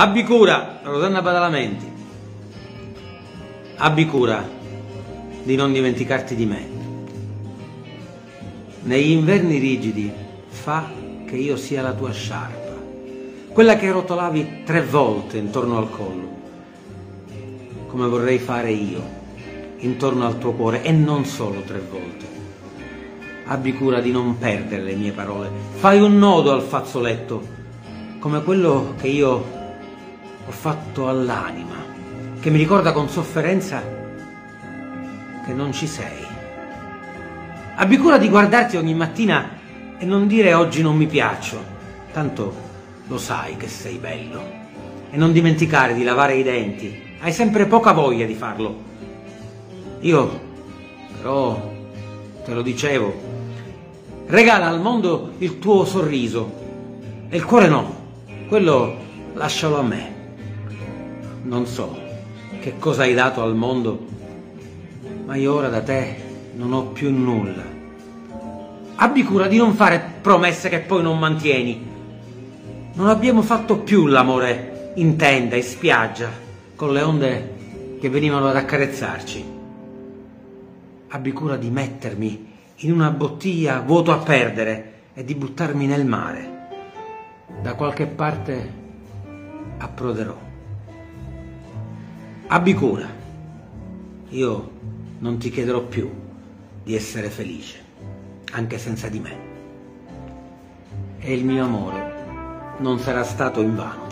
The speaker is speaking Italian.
Abbi cura, Rosanna Badalamenti. Abbi cura di non dimenticarti di me. Negli inverni rigidi fa che io sia la tua sciarpa, quella che rotolavi tre volte intorno al collo, come vorrei fare io intorno al tuo cuore e non solo tre volte. Abbi cura di non perdere le mie parole. Fai un nodo al fazzoletto, come quello che io ho fatto all'anima, che mi ricorda con sofferenza che non ci sei. Abbi cura di guardarti ogni mattina e non dire oggi non mi piaccio, tanto lo sai che sei bello. E non dimenticare di lavare i denti, hai sempre poca voglia di farlo. Io, però, te lo dicevo, regala al mondo il tuo sorriso e il cuore no, quello lascialo a me. Non so che cosa hai dato al mondo, ma io ora da te non ho più nulla. Abbi cura di non fare promesse che poi non mantieni. Non abbiamo fatto più l'amore in tenda, in spiaggia, con le onde che venivano ad accarezzarci abbi cura di mettermi in una bottiglia vuoto a perdere e di buttarmi nel mare. Da qualche parte approderò. Abbi cura. Io non ti chiederò più di essere felice, anche senza di me. E il mio amore non sarà stato in vano.